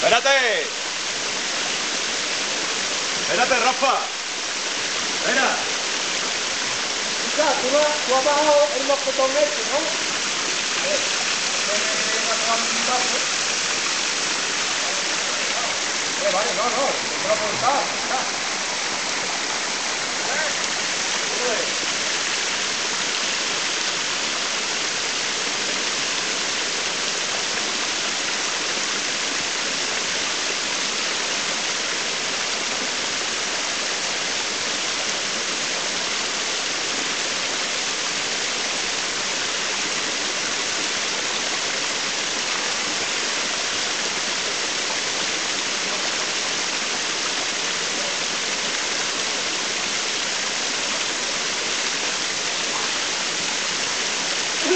Espérate. Espérate, Rafa. Espera. Tú, no, tú has bajado el mosquetón este, ¿no? Eh, vale, no, no, no lo